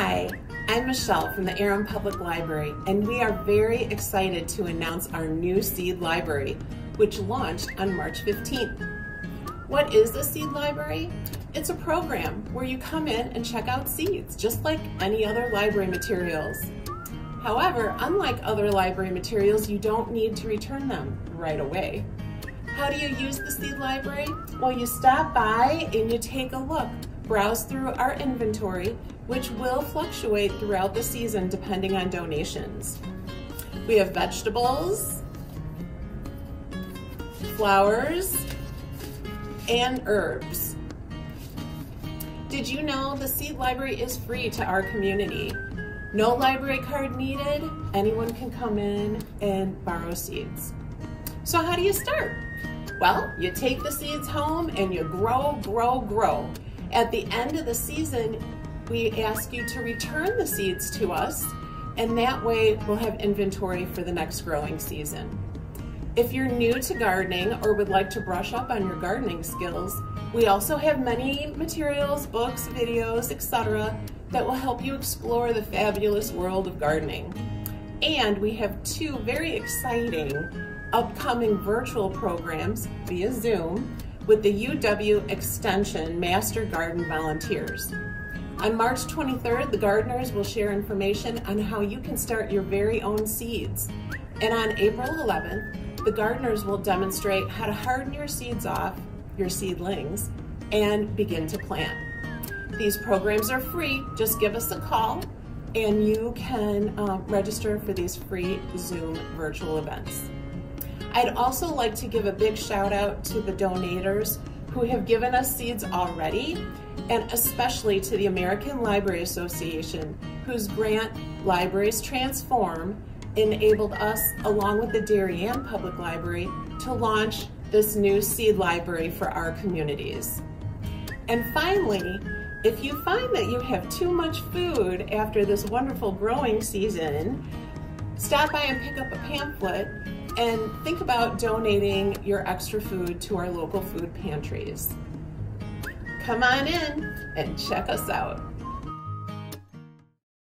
Hi, I'm Michelle from the Aram Public Library, and we are very excited to announce our new seed library, which launched on March 15th. What is the seed library? It's a program where you come in and check out seeds, just like any other library materials. However, unlike other library materials, you don't need to return them right away. How do you use the seed library? Well, you stop by and you take a look browse through our inventory, which will fluctuate throughout the season depending on donations. We have vegetables, flowers, and herbs. Did you know the seed library is free to our community? No library card needed, anyone can come in and borrow seeds. So how do you start? Well, you take the seeds home and you grow, grow, grow. At the end of the season, we ask you to return the seeds to us, and that way we'll have inventory for the next growing season. If you're new to gardening or would like to brush up on your gardening skills, we also have many materials, books, videos, etc. that will help you explore the fabulous world of gardening. And we have two very exciting upcoming virtual programs via Zoom with the UW Extension Master Garden Volunteers. On March 23rd, the gardeners will share information on how you can start your very own seeds. And on April 11th, the gardeners will demonstrate how to harden your seeds off, your seedlings, and begin to plant. These programs are free. Just give us a call and you can um, register for these free Zoom virtual events. I'd also like to give a big shout out to the donators who have given us seeds already, and especially to the American Library Association, whose grant Libraries Transform enabled us, along with the Darien Public Library, to launch this new seed library for our communities. And finally, if you find that you have too much food after this wonderful growing season, stop by and pick up a pamphlet and think about donating your extra food to our local food pantries. Come on in and check us out.